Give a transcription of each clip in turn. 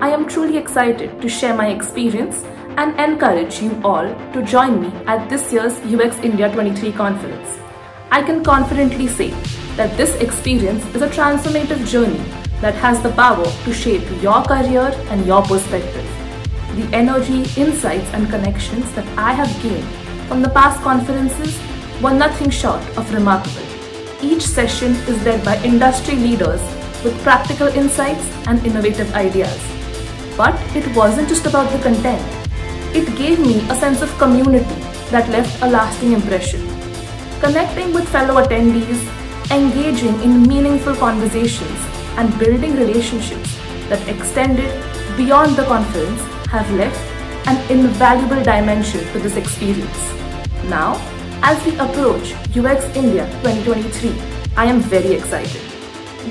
I am truly excited to share my experience and encourage you all to join me at this year's UX India 23 conference. I can confidently say that this experience is a transformative journey that has the power to shape your career and your perspective. The energy, insights, and connections that I have gained from the past conferences were nothing short of remarkable. Each session is led by industry leaders with practical insights and innovative ideas. But it wasn't just about the content. It gave me a sense of community that left a lasting impression. Connecting with fellow attendees, engaging in meaningful conversations, and building relationships that extended beyond the conference have left an invaluable dimension to this experience. Now, as we approach UX India 2023, I am very excited.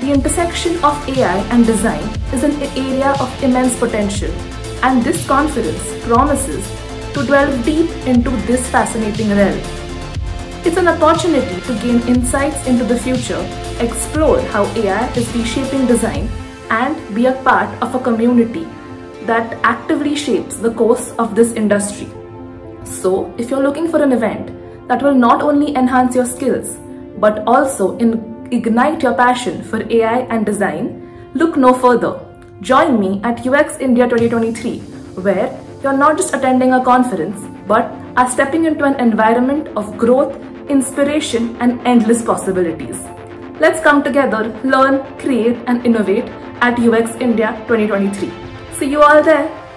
The intersection of AI and design is an area of immense potential, and this conference promises to delve deep into this fascinating realm. It's an opportunity to gain insights into the future, explore how AI is reshaping design, and be a part of a community that actively shapes the course of this industry. So, if you're looking for an event that will not only enhance your skills, but also ignite your passion for AI and design, look no further. Join me at UX India 2023, where you're not just attending a conference, but are stepping into an environment of growth inspiration, and endless possibilities. Let's come together, learn, create, and innovate at UX India 2023. See you all there.